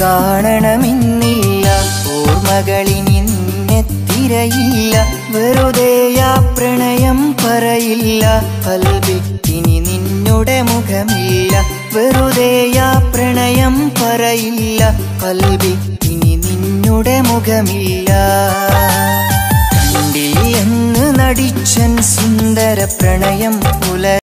കാണണമെന്നില്ല. ഓർമ്മകളിനി നിന്നെ തിരയില്ല വെറുതെയാ പ്രണയം പറയില്ല. പൽവിക്കിനി നിന്നുടെ മുഖമില്ല. വെറുതെയാ പ്രണയം പറയില്ല. പൽവിക്കിനി നിന്നുടെ മുഖമില്ല. കണ്ടില്ലെന്ന് നടിച്ചൻ സുന്ദര പ്രണയം പുല